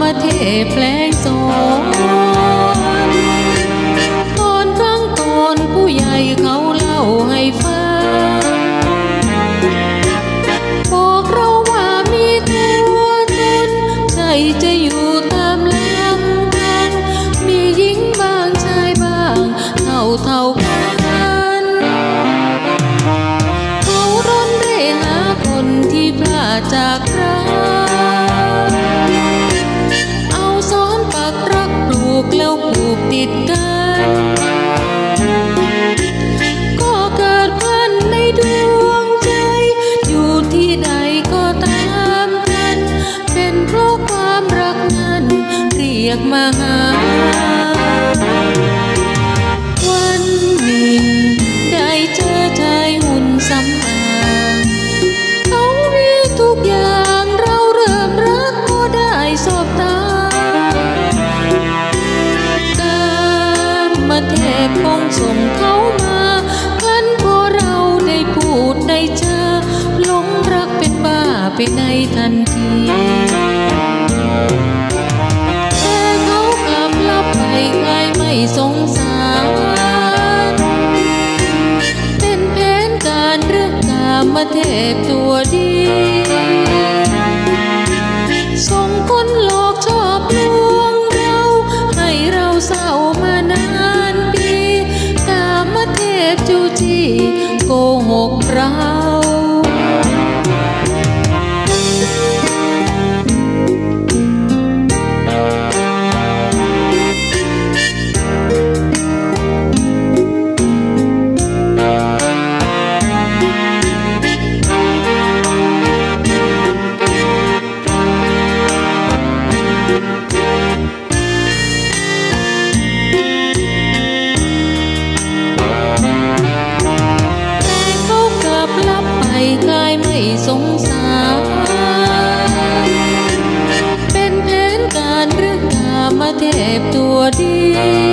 มาเทพแปลงโสนตอนครั้งก่อนผู้ใหญ่เขาเล่าให้ฟังบอกเราว่ามีตัวตนใจจะอยู่ตามลำพังมีหญิงบางชายบางเท่าเท่ากันเขาร่อนเร่หาคนที่พลาดจากรัก กมาหา วันหนึ่งได้เจอชายหุ่นสำอางเขามีทุกอย่างเราเริ่มรักก็ได้สอบตากามเทพคงส่งเขามา มเทพตัวดีส่งคนหลอกชอบลวงเรา ให้เราเศร้ามานานปีกามเทพจูจีโกหกเรา ยสงสาร เป็นแผนการเรื่องธรรมเทพตัวดี